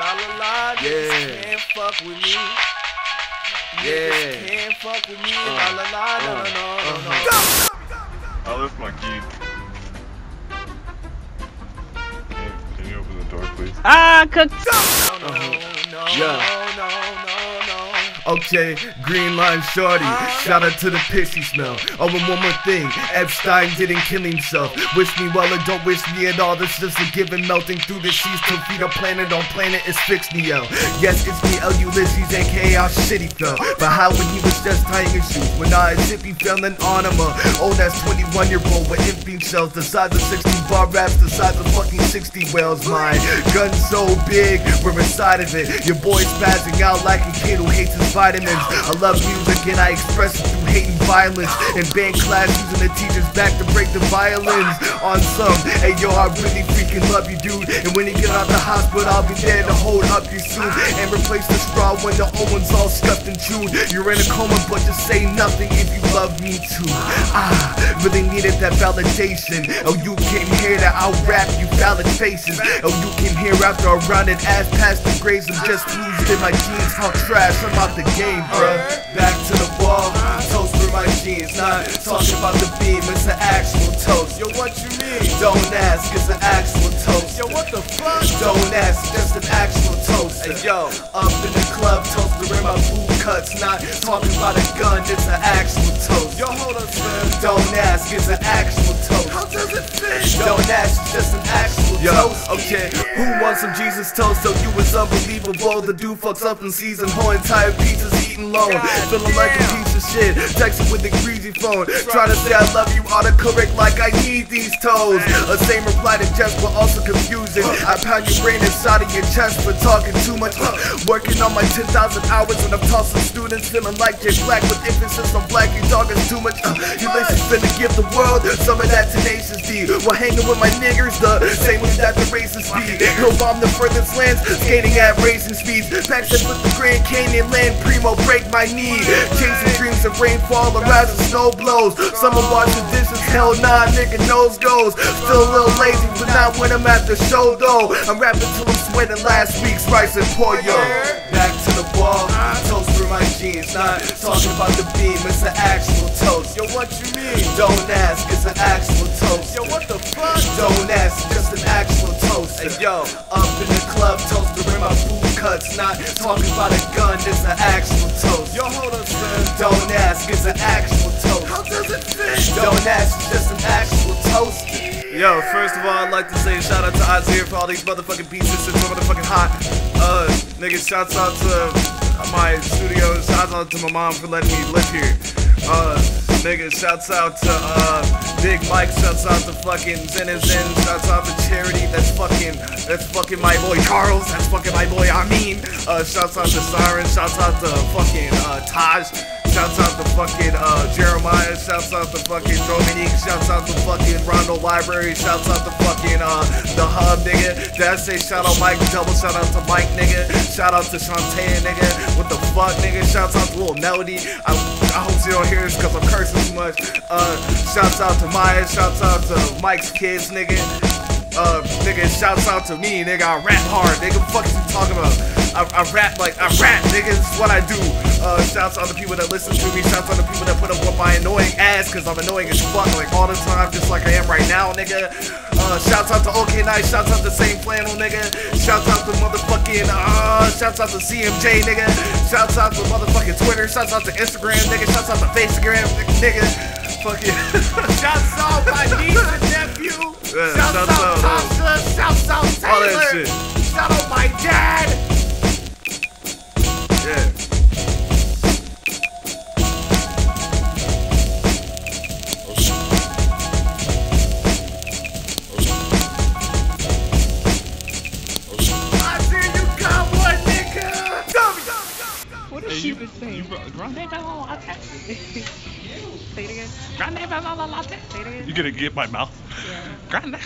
La la la, niggas Yeah. can't fuck with me. Yeah. Niggas can't fuck with me. Uh, La la la, uh, no no no. uh-huh. I left my key. Can you, open the door, please? Ah, cook. No, no, no, Yeah. no, no, no, no. Okay, green line shorty. Shout out to the pissy smell. Oh, and one more thing. Epstein didn't kill himself. Wish me well or don't wish me at all. This just a given melting through the seas to feed a planet on planet is fixed out. Yes, it's me, L. Ulysses, aka how shitty felt. But how when he was just his shoes? When I zippy fell in on him. Uh, oh, that's 21 year old with empty shells the size of 60 bar raps, the size of fucking 60 whales. Mine gun so big, we're inside of it. Your boy's passing out like a kid who hates his vitamins. I love music and I express it through hate and violence. In band class, using the teacher's back to break the violins on some. Hey yo, I really freaking love you, dude. And when you get out the hospital, I'll be there to hold up your suit and replace the straw when the old one's all scuffed and chewed. You're in a coma, but just say nothing if you love me too. Ah, really needed that validation. Oh, you came here to out rap you valid faces. Oh, you came here after a rounded ass past the grades. I'm just in my jeans. Talk trash, I'm out the game, bruh. Back to the wall, toast through my jeans. Not talking about the beam, it's an actual toast. Yo, what you mean? Don't ask, it's an actual toast. Yo, what the fuck? Don't ask, just an actual toast. Hey, yo, up in the club, toaster in my boot cuts. Not talking about a gun, it's an actual toast. Yo, hold up, son. Don't ask, it's an actual toast. How does it? Don't ask, it's just an actual toast. Okay, who wants some Jesus toast? So you was unbelievable. The dude fucks up in season, whole entire pizza's eaten low. Feeling like a of shit. Texting with the greasy phone. Trying to say I love you autocorrect like I need these toes. A same reply to jest, but also confusing. I pound your brain inside of your chest for talking too much. Working on my 10,000 hours and I'm tossing students. Feeling like Jack Black with emphasis on black. You talking too much. You listen finna give the world some of that tenacious D. While hanging with my niggers, the same way that the races be. He'll bomb the furthest lands, skating at racing speeds. Backstep with the Grand Canyon land, primo break my knee. Chasing dreams of rainfall around the snow blows. Someone washing dishes, hell nah, nigga nose goes. Still a little lazy, but not when I'm at the show though. I'm rapping till I'm sweating last week's rice and pollo. Back to the wall, toast through my jeans. Not talking about the beam, it's an actual toast. Yo, what you mean? Don't ask, it's an actual toast. Yo, what the fuck? Don't ask, just an actual toast. Hey, yo, up in the club, toaster in my boot cuts. Not talking about a gun, it's an actual toast. Yo, hold up, son. Don't ask, it's an actual toast. How does it fit? Don't ask, it's just an actual toast. Yo, first of all, I'd like to say shout out to Isaiah for all these motherfucking beats. This is motherfucking hot. Uh, niggas, shouts out to my studio. Shouts out to my mom for letting me live here. Uh, niggas, shouts out to uh Big Mike. Shouts out to fucking Zen and Zen. Shouts out to Charity. That's fucking, that's fucking my boy Charles. That's fucking my boy Amin. Uh, shouts out to Siren. Shouts out to fucking uh Taj. Shouts out fucking uh, Jeremiah. Shouts out to fucking Dominique. Shouts out to fucking Rondo Library. Shouts out to fucking uh, the Hub, nigga. I say shout out Mike? Double shout out to Mike, nigga. Shout out to Shantae, nigga. What the fuck, nigga? Shouts out to Little Melody. I, I hope you don't hear this because I'm cursing too much. Uh, shouts out to Maya. Shouts out to Mike's kids, nigga. Uh, nigga, shouts out to me, nigga. I rap hard, nigga. Fuck you talking about? I, I rap like I rap, nigga. Is what I do. Uh, shouts out to people that listen to me. Shouts out to people that put up with my annoying ass, cause I'm annoying as fuck, like all the time, just like I am right now, nigga. Uh, shouts out to OK Nice. Shouts out to Same Flannel, nigga. Shouts out to motherfucking uh, shouts out to CMJ, nigga. Shouts out to motherfucking Twitter. Shouts out to Instagram, nigga. Shouts out to Instagram, nigga. Fucking. Shouts out my niece and nephew. Yeah, shouts, shouts out out, uh, Tasha. Shouts out Taylor. all that shit. Shout out my dad. Yeah. I see you got one, nigga. What is Hey, she you, been saying? you, bro- Grande Bella Latte. Say it again. Grande Bella Latte. Say it again. you gonna get my mouth? Yeah. Grande.